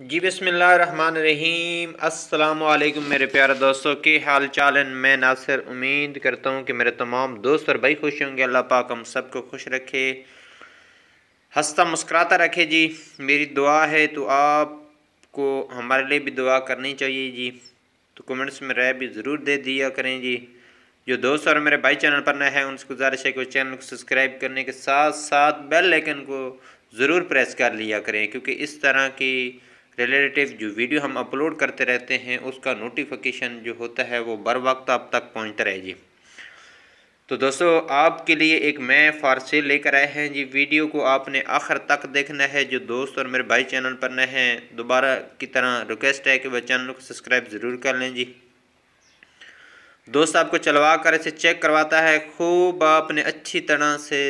जी अस्सलाम वालेकुम मेरे प्यारे दोस्तों, के हाल चाल मैं नासिर, उम्मीद करता हूँ कि मेरे तमाम दोस्त और भाई खुश होंगे। अल्लाह पाक हम सबको खुश रखे, हंसता मुस्कराता रखे जी। मेरी दुआ है तो आपको हमारे लिए भी दुआ करनी चाहिए जी। तो कमेंट्स में राय भी ज़रूर दे दिया करें जी। जो दोस्त और मेरे भाई चैनल पर नए हैं, उनसे गुजारिश है कि चैनल को सब्सक्राइब करने के साथ साथ बेल आइकन को ज़रूर प्रेस कर लिया करें, क्योंकि इस तरह की रिलेटिव जो वीडियो हम अपलोड करते रहते हैं, उसका नोटिफिकेशन जो होता है, वो बर वक्त आप तक पहुँचता रहे जी। तो दोस्तों, आपके लिए एक मैं फारसी लेकर आए हैं जी वीडियो को। आपने आखिर तक देखना है, जो दोस्त और मेरे भाई चैनल पर नए हैं, दोबारा की तरह रिक्वेस्ट है कि वह चैनल को सब्सक्राइब ज़रूर कर लें जी। दोस्त, आपको चलवा कर इसे चेक करवाता है। खूब आपने अच्छी तरह से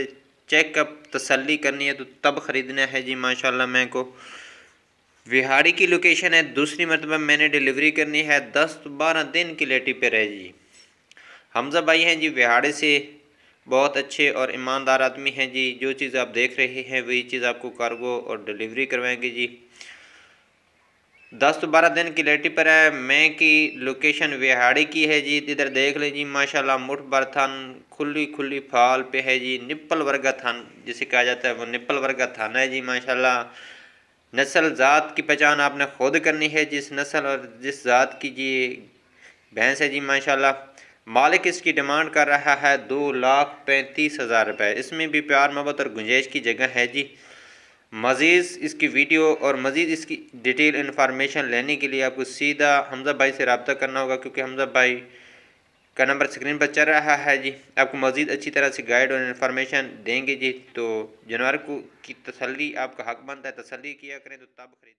चेकअप तसल्ली करनी है तो तब ख़रीदना है जी, माशाल्लाह, मैं को। विहाड़ी की लोकेशन है, दूसरी मरतबा मैंने डिलीवरी करनी है, दस बारह दिन की लेटी पे रह जी। हमजा भाई हैं जी, विहाड़ी से बहुत अच्छे और ईमानदार आदमी हैं जी। जो चीज़ आप देख रहे हैं, वही चीज़ आपको कार्गो और डिलीवरी करवाएँगे जी। दस तो बारह दिन की लेटी पर है। मैं की लोकेशन विहाड़ी की है जी। इधर देख ले जी, माशाल्लाह मुठ भर थान खुली खुली फाल पे है जी। निप्पल वर्गा थान, जिसे कहा जाता है, वो निप्पल वर्गा थाना है जी, माशाल्लाह। नस्ल ज़ात की पहचान आपने खुद करनी है, जिस नस्ल और जिस ज़ात की जी भैंस है जी, माशाल्लाह। मालिक इसकी डिमांड कर रहा है दो लाख पैंतीस हज़ार रुपये इसमें भी प्यार मोहब्बत और गुंजाइश की जगह है जी। मज़ीद इसकी वीडियो और मज़ीद इसकी डिटेल इन्फॉर्मेशन लेने के लिए आपको सीधा हमजा भाई से रबता करना होगा, क्योंकि हमजा भाई का नंबर स्क्रीन पर चल रहा है जी। आपको मज़ीद अच्छी तरह से गाइड और इन्फॉर्मेशन देंगे जी। तो जानवर को की तसली आपका हक बनता है तसली किया करें तो तब खरीद।